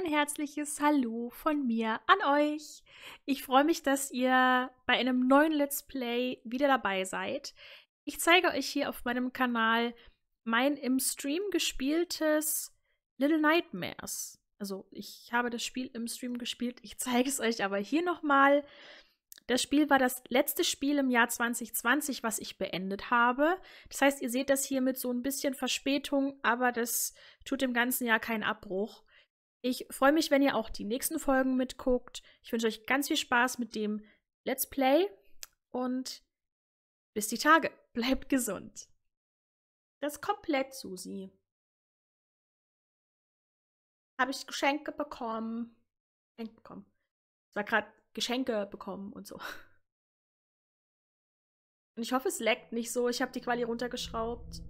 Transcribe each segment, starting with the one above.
ein herzliches Hallo von mir an euch. Ich freue mich, dass ihr bei einem neuen Let's Play wieder dabei seid. Ich zeige euch hier auf meinem Kanal mein im Stream gespieltes Little Nightmares. Also ich habe das Spiel im Stream gespielt, ich zeige es euch aber hier nochmal. Das Spiel war das letzte Spiel im Jahr 2020, was ich beendet habe. Das heißt, ihr seht das hier mit so ein bisschen Verspätung, aber das tut dem ganzen Jahr keinen Abbruch. Ich freue mich, wenn ihr auch die nächsten Folgen mitguckt. Ich wünsche euch ganz viel Spaß mit dem Let's Play und bis die Tage. Bleibt gesund. Das komplett Susi. Habe ich Geschenke bekommen. Geschenke bekommen. Es war gerade Geschenke bekommen und so. Und ich hoffe, es leckt nicht so. Ich habe die Quali runtergeschraubt.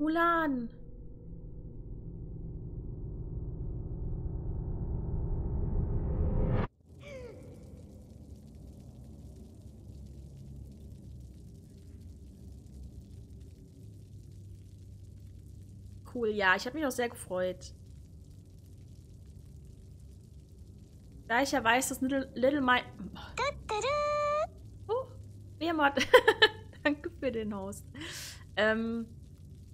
Mulan. Cool, ja, ich habe mich auch sehr gefreut. Da ich ja weiß, dass Little, Little My... Oh, Behemoth. Danke für den Host. Ähm,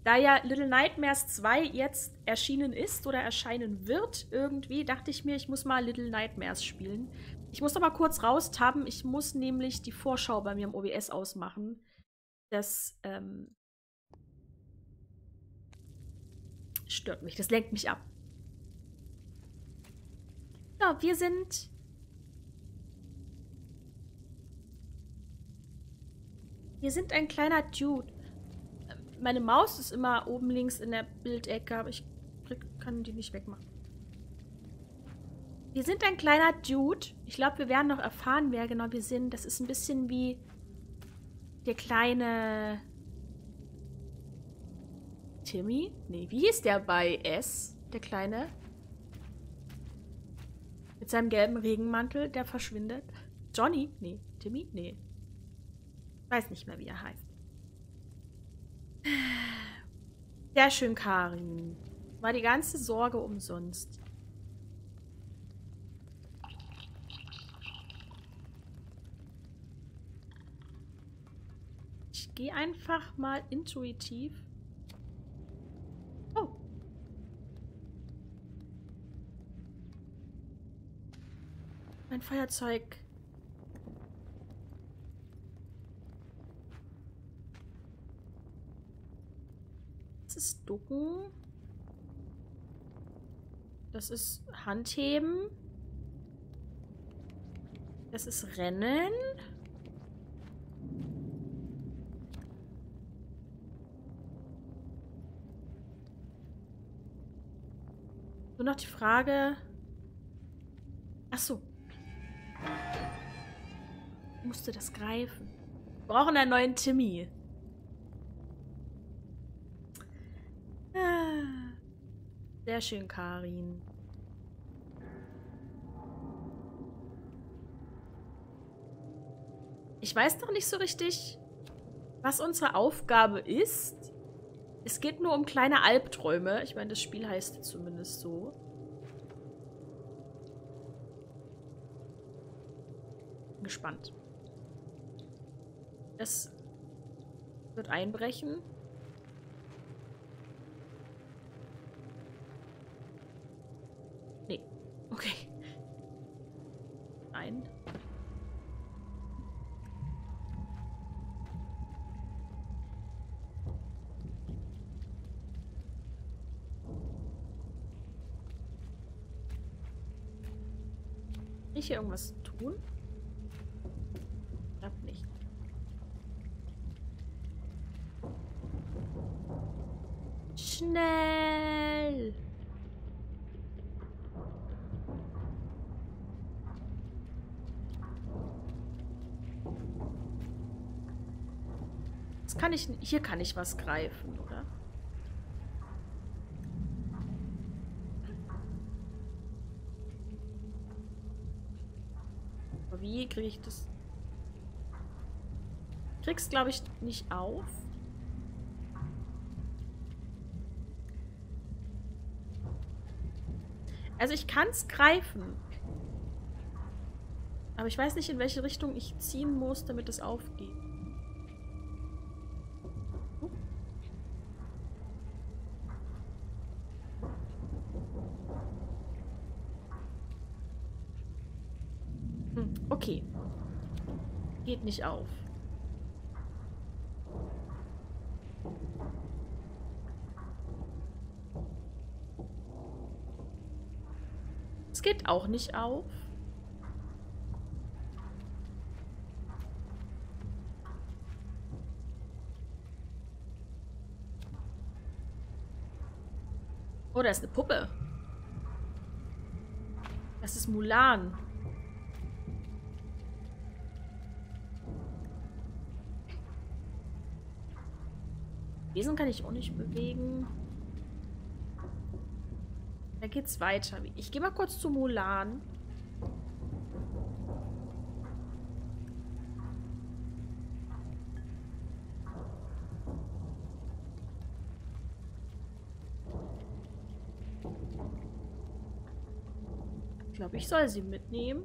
da ja Little Nightmares 2 jetzt erschienen ist oder erscheinen wird irgendwie, dachte ich mir, ich muss mal Little Nightmares spielen. Ich muss aber kurz raustappen. Ich muss nämlich die Vorschau bei mir im OBS ausmachen. Das ähm, stört mich. Das lenkt mich ab. Ja, wir sind Wir sind ein kleiner Dude meine Maus ist immer oben links in der Bildecke, aber ich kann die nicht wegmachen. Wir sind ein kleiner Dude. Ich glaube, wir werden noch erfahren, wer genau wir sind. Das ist ein bisschen wie der kleine Timmy? Nee, wie hieß der bei S? Der kleine? Mit seinem gelben Regenmantel, der verschwindet. Johnny? Nee. Timmy? Nee. Weiß nicht mehr, wie er heißt. Sehr schön, Karin. War die ganze Sorge umsonst. Ich gehe einfach mal intuitiv. Oh. Mein Feuerzeug ist Ducken. Das ist Handheben. Das ist Rennen. Nur noch die Frage. Ach so. Musste das greifen. Wir brauchen einen neuen Timmy. Sehr schön, Karin. Ich weiß doch nicht so richtig, was unsere Aufgabe ist. Es geht nur um kleine Albträume. Ich meine, das Spiel heißt zumindest so. Bin gespannt. Es wird einbrechen. ich hier irgendwas tun? Ich glaube nicht. Schnell! Das kann ich... Hier kann ich was greifen. Kriege ich das... Krieg's, glaube ich, nicht auf. Also ich kann es greifen. Aber ich weiß nicht, in welche Richtung ich ziehen muss, damit es aufgeht. Hm, okay. Geht nicht auf. Es geht auch nicht auf. Oh, da ist eine Puppe. Das ist Mulan. Wesen kann ich auch nicht bewegen. Da geht's weiter. Ich gehe mal kurz zu Mulan. Ich glaube, ich soll sie mitnehmen.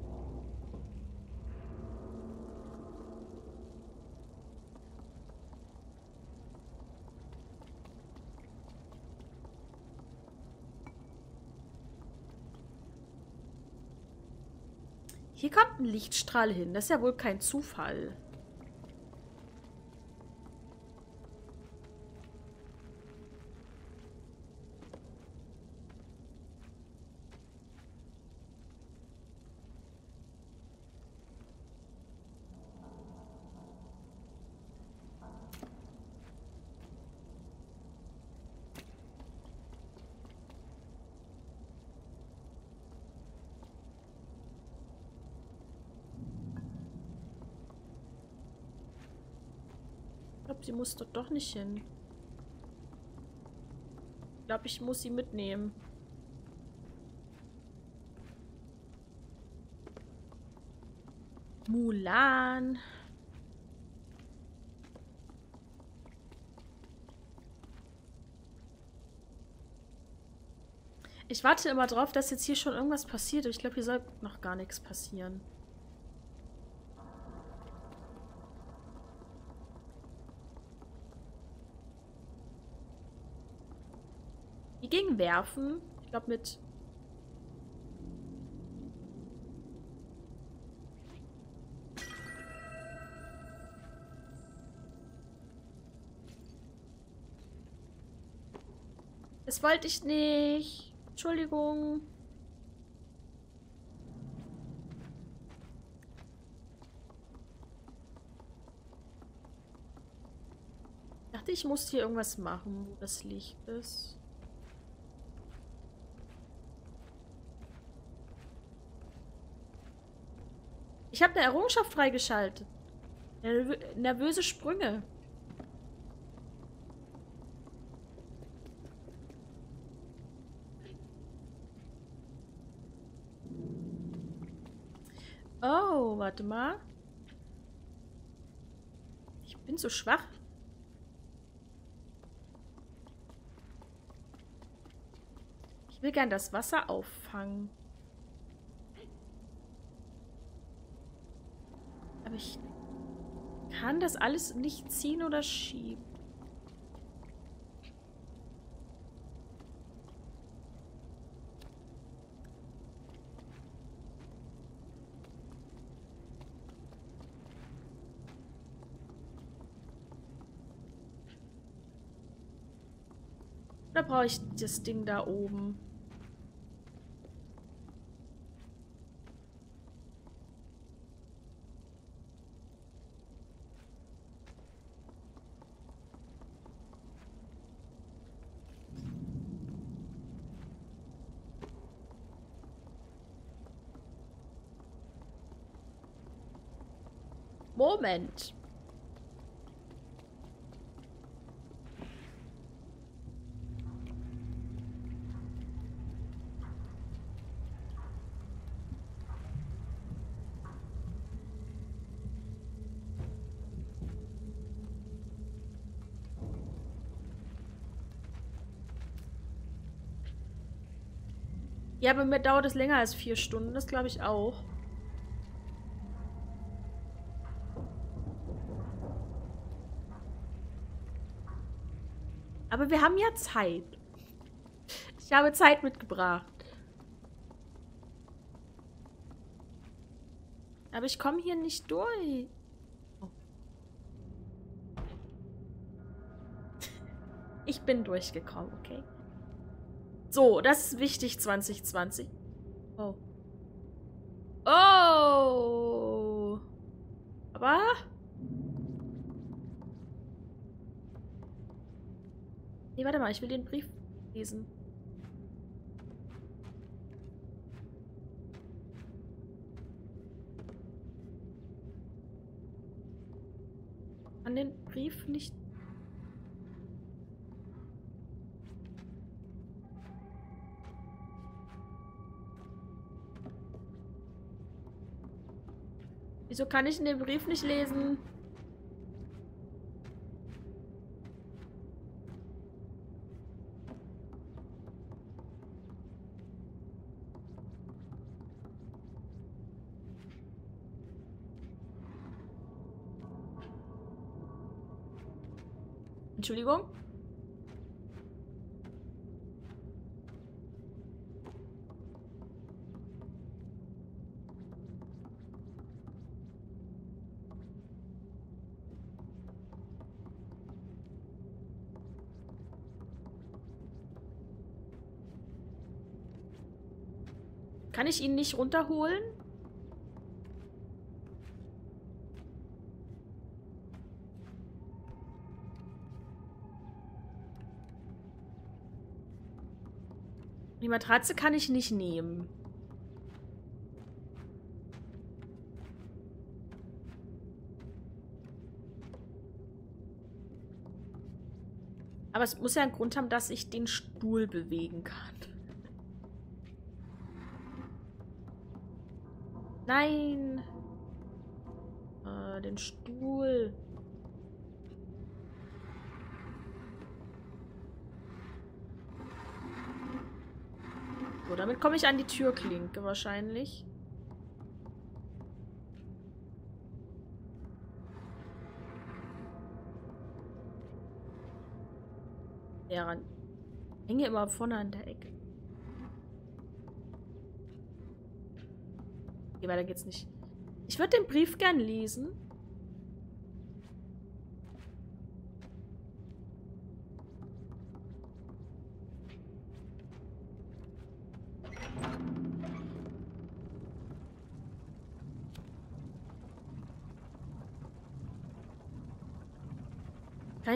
Hier kommt ein Lichtstrahl hin. Das ist ja wohl kein Zufall. glaube, sie muss dort doch nicht hin. Ich glaube, ich muss sie mitnehmen. Mulan. Ich warte immer drauf, dass jetzt hier schon irgendwas passiert. Ich glaube, hier soll noch gar nichts passieren. Werfen. Ich glaube mit... Das wollte ich nicht. Entschuldigung. Ich dachte, ich muss hier irgendwas machen, wo das Licht ist. Ich habe eine Errungenschaft freigeschaltet. Nerv nervöse Sprünge. Oh, warte mal. Ich bin so schwach. Ich will gern das Wasser auffangen. Aber ich kann das alles nicht ziehen oder schieben. Oder brauche ich das Ding da oben? Moment. Ja, bei mir dauert es länger als vier Stunden. Das glaube ich auch. Aber wir haben ja Zeit. Ich habe Zeit mitgebracht. Aber ich komme hier nicht durch. Oh. Ich bin durchgekommen, okay? So, das ist wichtig 2020. Oh. Oh. Aber... Nee, warte mal, ich will den Brief lesen. An den Brief nicht. Wieso kann ich den Brief nicht lesen? Entschuldigung? Kann ich ihn nicht runterholen? Matratze kann ich nicht nehmen. Aber es muss ja einen Grund haben, dass ich den Stuhl bewegen kann. Nein. Äh, den Stuhl. So, damit komme ich an die Türklinke wahrscheinlich. Ja, hänge immer vorne an der Ecke. Okay, weiter geht's nicht. Ich würde den Brief gern lesen.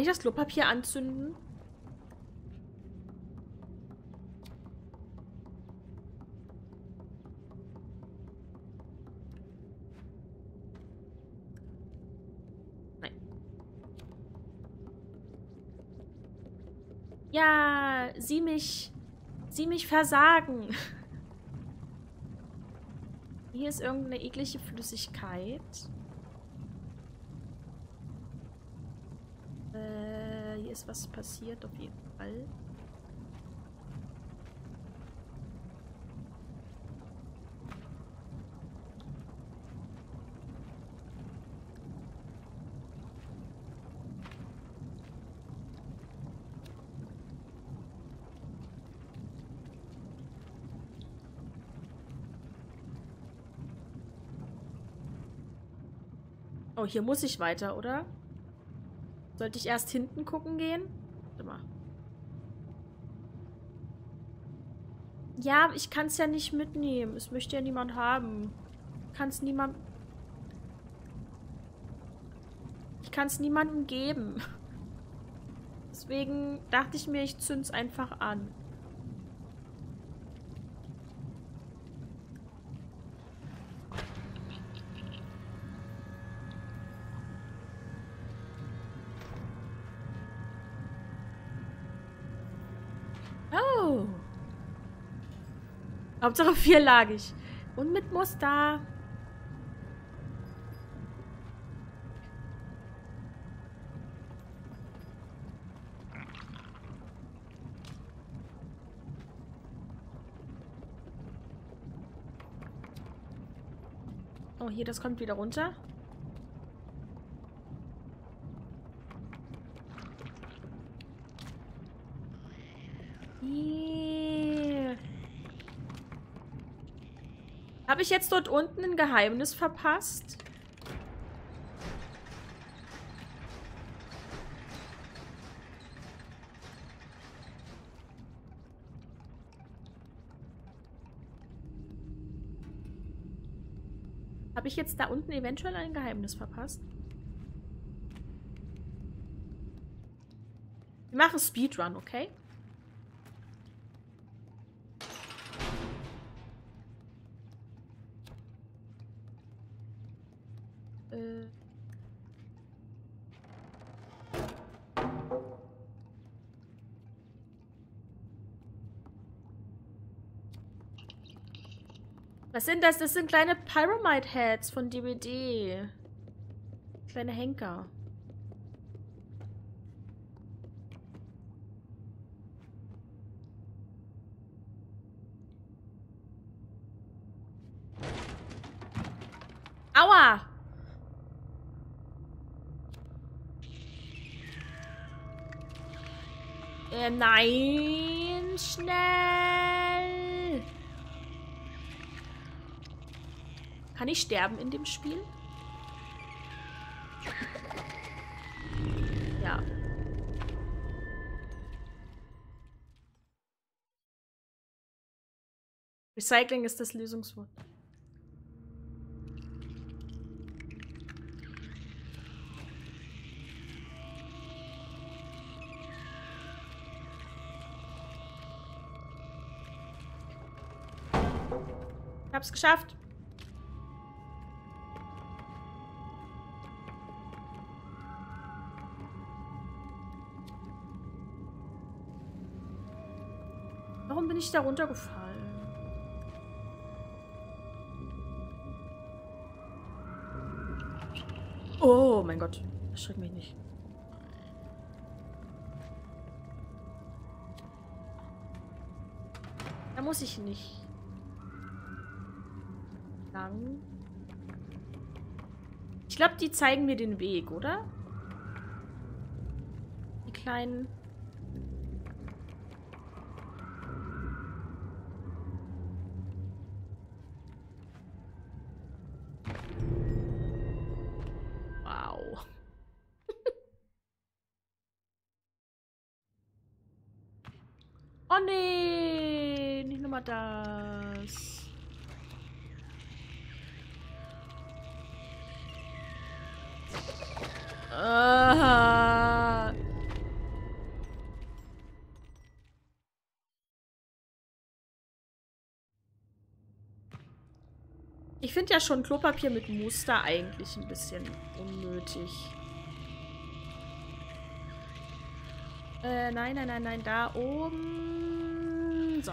Ich das Klopapier anzünden? Ja, sieh mich. Sieh mich versagen. Hier ist irgendeine eklige Flüssigkeit. Ist was passiert, auf jeden Fall. Oh, hier muss ich weiter, oder? Sollte ich erst hinten gucken gehen? Warte mal. Ja, ich kann es ja nicht mitnehmen. Es möchte ja niemand haben. Kann es niemand... Ich kann es niemandem geben. Deswegen dachte ich mir, ich zünd's einfach an. Hauptsache vierlagig. Und mit Muster. Oh, hier, das kommt wieder runter. Hier. Habe ich jetzt dort unten ein Geheimnis verpasst? Habe ich jetzt da unten eventuell ein Geheimnis verpasst? Wir machen Speedrun, okay? Sind das? Das sind kleine Pyramide Heads von DBD. Kleine Henker. Aua! Äh, nein, schnell. Kann ich sterben in dem Spiel? Ja. Recycling ist das Lösungswort. hab's geschafft. Warum bin ich da runtergefallen? Oh mein Gott. Erschreck mich nicht. Da muss ich nicht lang. Ich glaube, die zeigen mir den Weg, oder? Die kleinen... Ich finde ja schon Klopapier mit Muster eigentlich ein bisschen unnötig. Äh, nein, nein, nein, nein, da oben. So.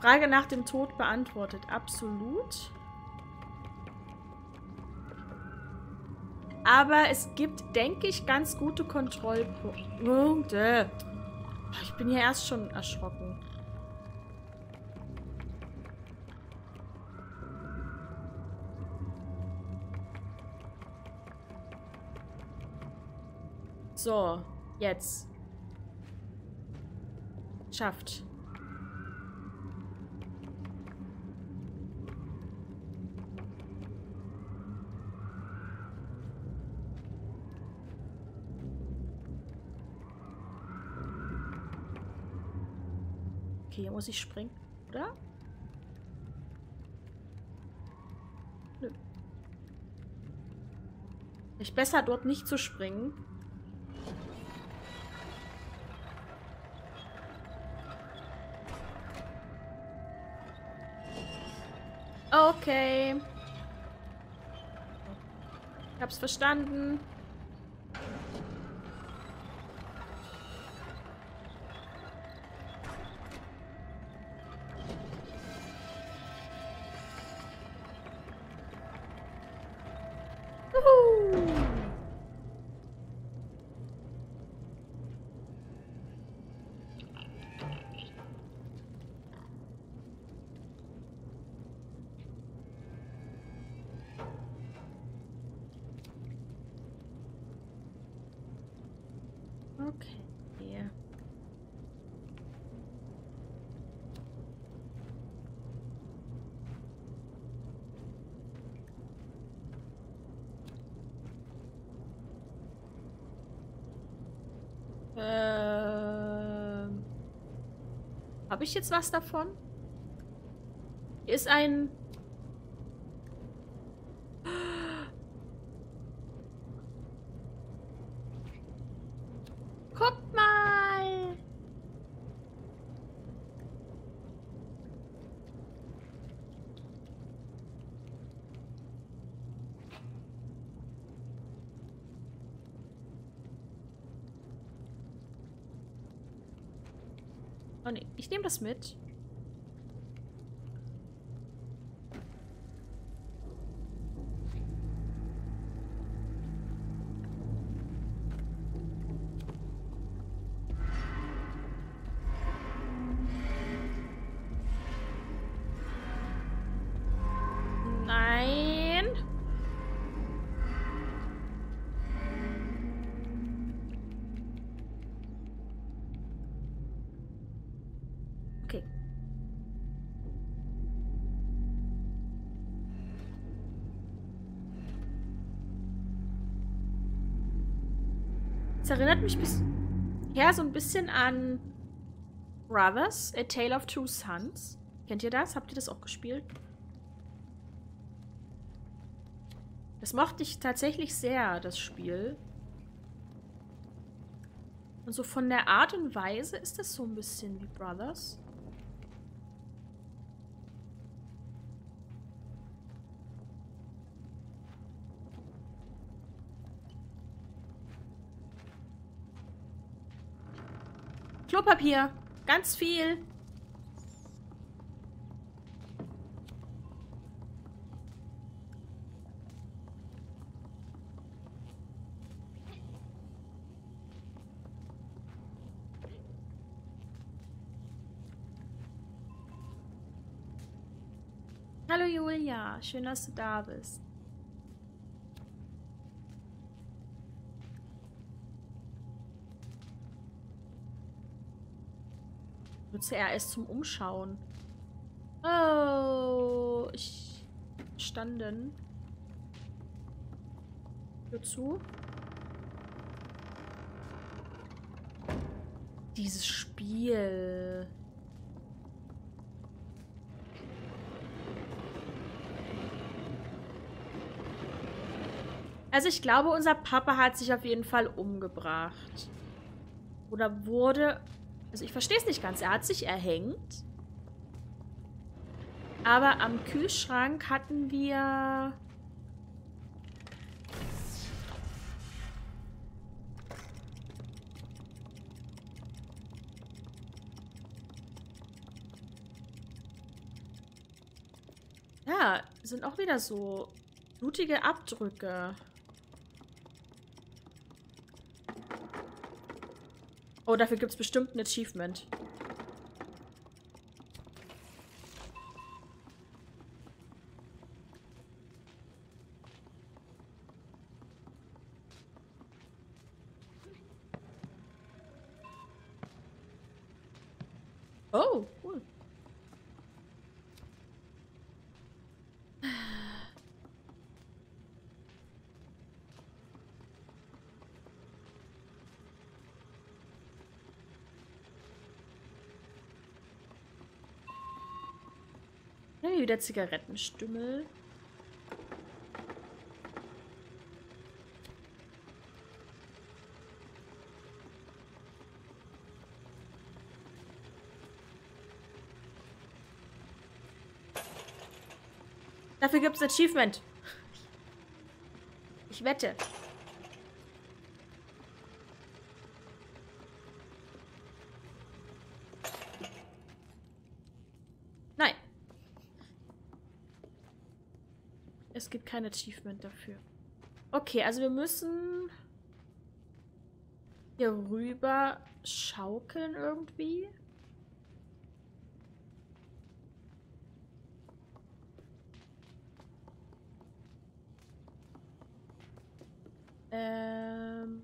Frage nach dem Tod beantwortet. Absolut. Aber es gibt, denke ich, ganz gute Kontrollpunkte. Ich bin hier erst schon erschrocken. So, jetzt. Schafft. Okay, hier muss ich springen, oder? Nö. Ich besser dort nicht zu springen. Okay. Ich hab's verstanden. Okay. Ähm. Habe ich jetzt was davon? Ist ein Oh nee, ich nehme das mit. Es erinnert mich bisher so ein bisschen an Brothers, A Tale of Two Sons. Kennt ihr das? Habt ihr das auch gespielt? Das mochte ich tatsächlich sehr, das Spiel. Und so von der Art und Weise ist das so ein bisschen wie Brothers. Klopapier. Ganz viel. Hallo Julia, schön, dass du da bist. Nutze RS zum Umschauen. Oh, ich standen. Tür zu. Dieses Spiel. Also ich glaube, unser Papa hat sich auf jeden Fall umgebracht. Oder wurde also ich verstehe es nicht ganz. Er hat sich erhängt. Aber am Kühlschrank hatten wir... Ja, sind auch wieder so blutige Abdrücke. Oh, dafür gibt es bestimmt ein Achievement. Oh, cool. Wieder Zigarettenstümmel. Dafür gibt es Achievement. Ich wette. kein Achievement dafür. Okay, also wir müssen hier rüber schaukeln irgendwie. Ähm.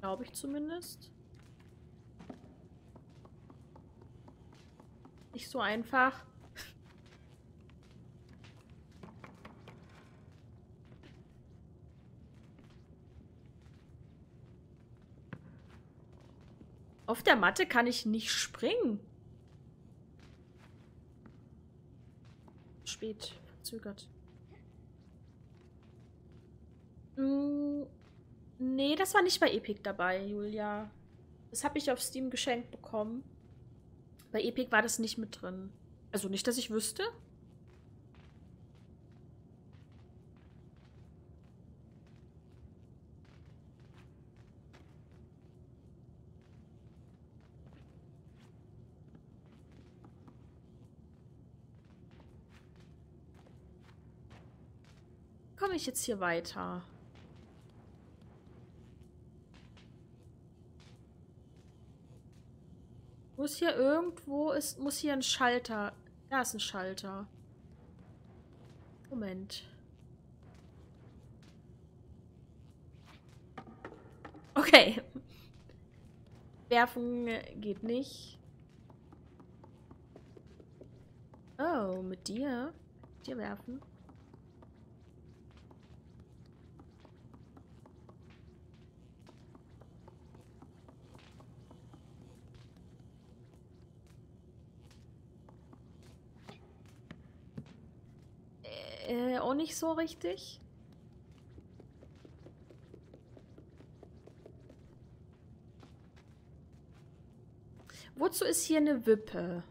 Glaube ich zumindest. Nicht so einfach. Auf der Matte kann ich nicht springen. Spät, verzögert. Mm, nee, das war nicht bei Epic dabei, Julia. Das habe ich auf Steam geschenkt bekommen. Bei Epic war das nicht mit drin. Also nicht, dass ich wüsste. Komme ich jetzt hier weiter? Hier irgendwo ist, muss hier ein Schalter. Da ist ein Schalter. Moment. Okay. Werfen geht nicht. Oh, mit dir? Mit dir werfen? Äh, auch nicht so richtig. Wozu ist hier eine Wippe?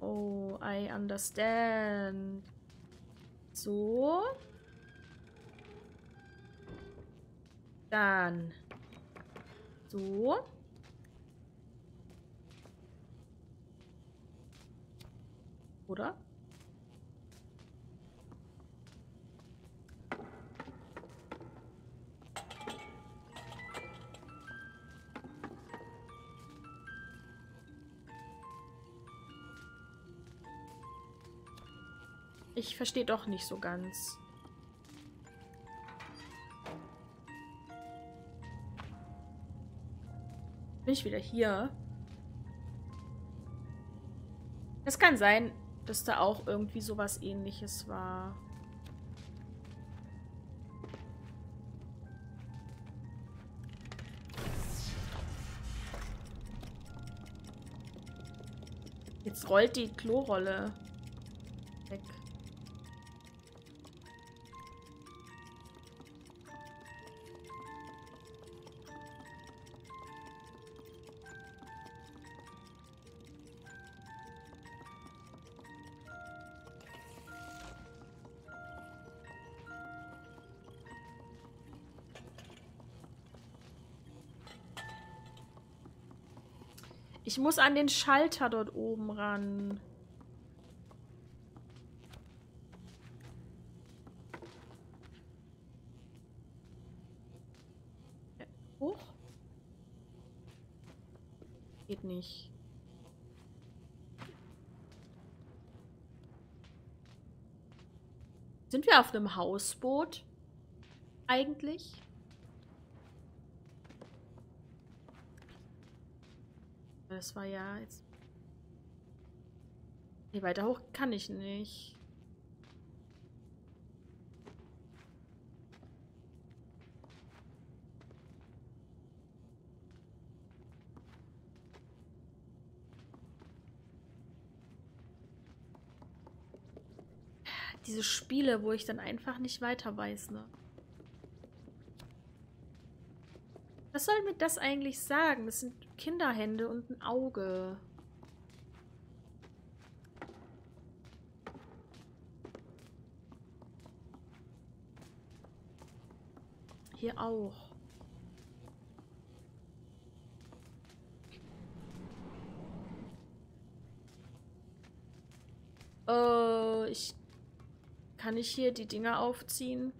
Oh, I understand. So. Dann. So. Oder? Ich verstehe doch nicht so ganz. Bin ich wieder hier? Es kann sein, dass da auch irgendwie sowas ähnliches war. Jetzt rollt die Klorolle Ich muss an den Schalter dort oben ran. Hoch? Geht nicht. Sind wir auf einem Hausboot? Eigentlich? Das war ja jetzt... Nee, weiter hoch kann ich nicht. Diese Spiele, wo ich dann einfach nicht weiter weiß, ne? Was soll mir das eigentlich sagen? Das sind Kinderhände und ein Auge. Hier auch. Äh, ich... Kann ich hier die Dinger aufziehen?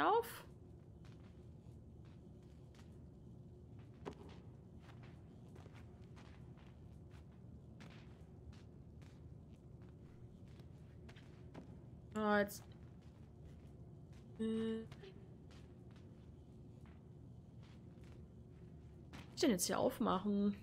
auf. Oh, jetzt. Äh. Ich denn jetzt hier aufmachen?